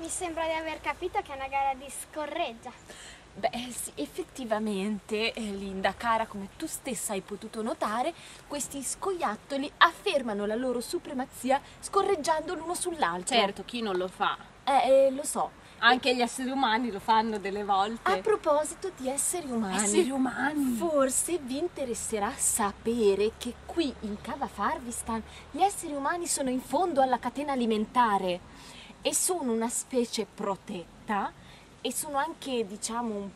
Mi sembra di aver capito che è una gara di scorreggia. Beh, sì, effettivamente, eh, Linda, cara, come tu stessa hai potuto notare, questi scoiattoli affermano la loro supremazia scorreggiando l'uno sull'altro. Certo, chi non lo fa? Eh, eh, lo so. Anche gli esseri umani lo fanno delle volte. A proposito di esseri umani, Esseri umani. forse vi interesserà sapere che qui in Cava Farvistan gli esseri umani sono in fondo alla catena alimentare e sono una specie protetta e sono anche, diciamo, un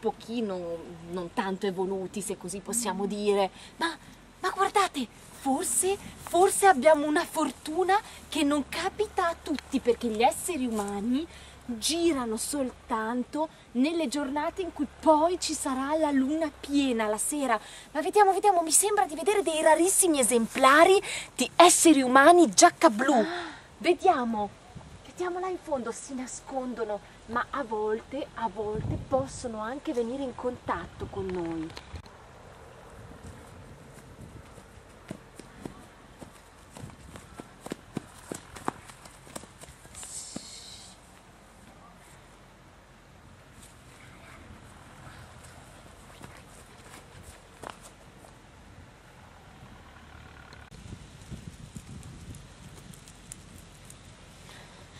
pochino non tanto evoluti, se così possiamo dire. Ma, ma guardate, forse, forse abbiamo una fortuna che non capita a tutti perché gli esseri umani girano soltanto nelle giornate in cui poi ci sarà la luna piena la sera. Ma vediamo, vediamo, mi sembra di vedere dei rarissimi esemplari di esseri umani giacca blu. Vediamo, vediamo là in fondo, si nascondono, ma a volte, a volte possono anche venire in contatto con noi.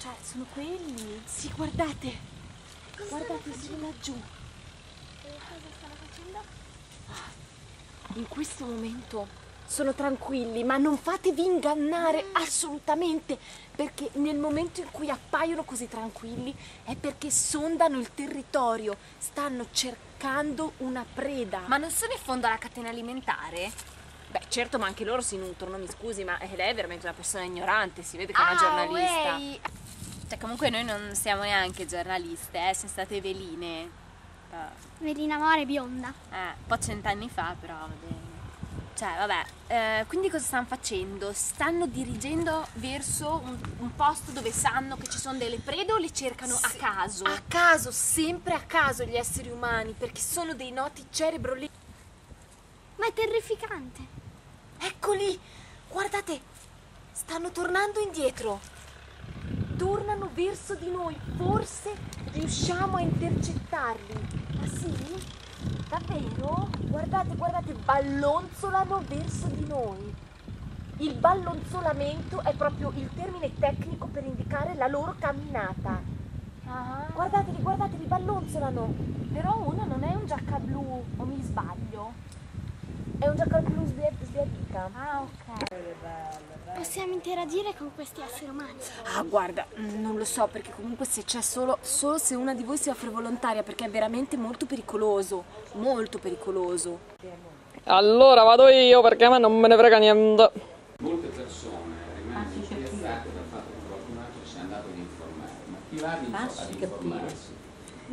Cioè, sono quelli. Sì, guardate. Guardate, sono laggiù. Cosa stanno facendo? In questo momento sono tranquilli, ma non fatevi ingannare assolutamente, perché nel momento in cui appaiono così tranquilli è perché sondano il territorio, stanno cercando una preda. Ma non sono in fondo alla catena alimentare? Beh, certo, ma anche loro si nutrono, mi scusi, ma lei è veramente una persona ignorante, si vede che è una Ah, giornalista. wey. Cioè, comunque noi non siamo neanche giornaliste, eh, siamo state veline. Eh, Velina More bionda. Eh, un po' cent'anni fa, però. Cioè, vabbè, eh, quindi cosa stanno facendo? Stanno dirigendo verso un, un posto dove sanno che ci sono delle prede o le cercano a Sì, caso? A caso, sempre a caso gli esseri umani, perché sono dei noti cerebroli. Ma è terrificante. Eccoli! Guardate! Stanno tornando indietro. Tornano verso di noi. Forse riusciamo a intercettarli. Ma sì? Davvero? Guardate, guardate, ballonzolano verso di noi. Il ballonzolamento è proprio il termine tecnico per indicare la loro camminata. Guardateli, guardateli, ballonzolano. Però uno non è un giacca blu, o mi sbaglio? È un giacca blu svia- sbiadita. Ah, ok. Possiamo interagire con questi esseri umani. Ah, guarda, non lo so perché comunque se c'è solo, solo se una di voi si offre volontaria perché è veramente molto pericoloso, molto pericoloso. Allora vado io perché a me non me ne frega niente. Molte persone rimangono spiazzate dal fatto che qualcun altro sia andato ad informare, ma chi va ad, ad informarsi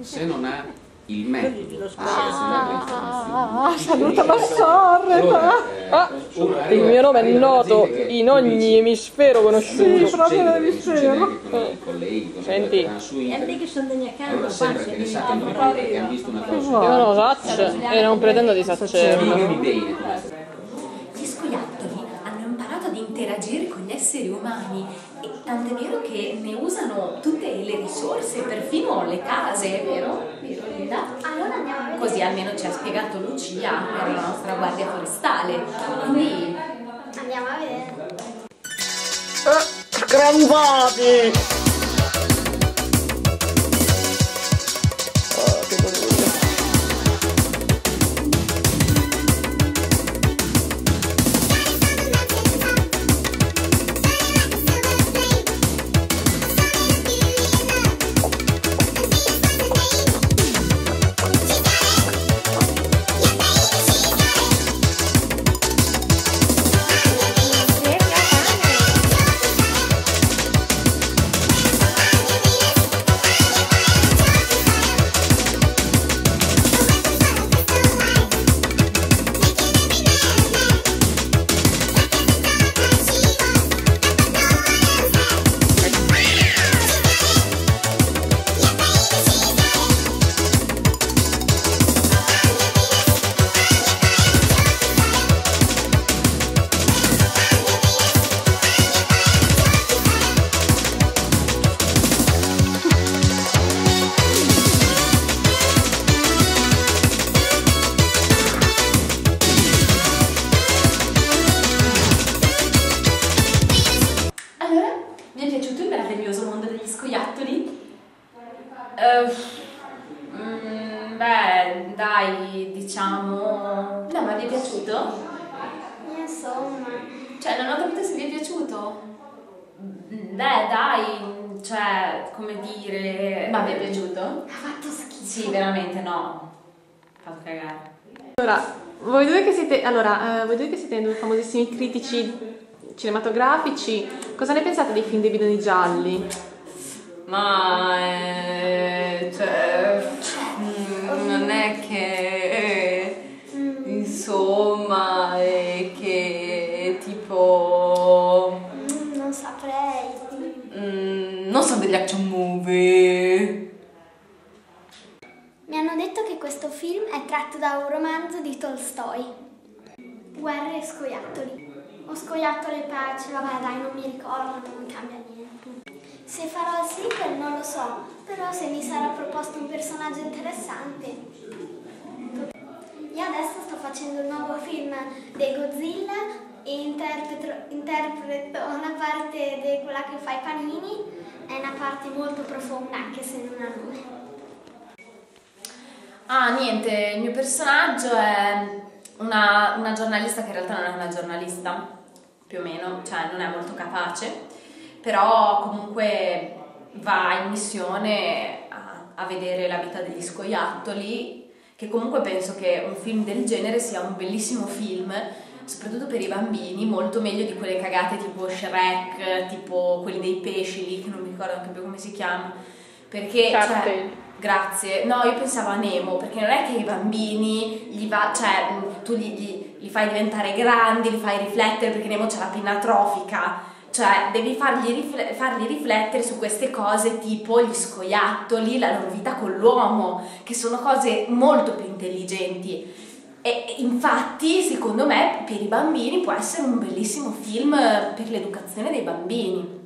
se non ha il metodo Ah, saluta la sorretta. sorretta. Il mio nome è noto in ogni emisfero conosciuto. Sì, proprio l'emisfero. Senti. Allora sembra che ne sappiano perché hanno visto una cosa. Io non saccio e non pretendo di come Gli scoiattoli hanno imparato ad interagire con gli esseri umani e tant'è vero che ne usano tutte le risorse, perfino le case, vero? Vero Linda? Allora andiamo a vedere. Così almeno ci ha spiegato Lucia per la nostra guardia forestale. Quindi Andiamo a vedere. Scrambati! Mm, beh, dai, diciamo... No, ma vi è piaciuto? Insomma, Cioè, non ho capito se vi è piaciuto. Mm, Beh, dai, cioè, come dire... Ma vi è piaciuto? ha fatto schifo. Sì, veramente no. Fatto cagare. Allora, voi due che siete, allora, eh, voi due che siete due famosissimi critici cinematografici, cosa ne pensate dei film dei bidoni gialli? Ma eh, cioè, mm, non è che insomma è che tipo Mm, non saprei. mm, non so degli action movie. Mi hanno detto che questo film è tratto da un romanzo di Tolstoi. Guerre e scoiattoli. O scoiattolo e pace, vabbè dai, non mi ricordo, non cambia niente. Se farò il sequel non lo so, però se mi sarà proposto un personaggio interessante. Io adesso sto facendo il nuovo film di Godzilla e interpreto, interpreto una parte di quella che fa i panini, è una parte molto profonda anche se non ha nome. Ah, niente, il mio personaggio è una, una giornalista che in realtà non è una giornalista, più o meno, cioè non è molto capace, però comunque va in missione a, a vedere la vita degli scoiattoli, che comunque penso che un film del genere sia un bellissimo film, soprattutto per i bambini, molto meglio di quelle cagate tipo Shrek, tipo quelli dei pesci lì, che non mi ricordo anche più come si chiama, perché... Cioè. Grazie. No, io pensavo a Nemo, perché non è che i bambini gli va, cioè mh, tu gli, gli- li fai diventare grandi, li fai riflettere perché Nemo c'ha la pinna atrofica. Cioè, devi fargli, rifle- farli riflettere su queste cose tipo gli scoiattoli, la loro vita con l'uomo, che sono cose molto più intelligenti. E infatti, secondo me, per i bambini può essere un bellissimo film per l'educazione dei bambini.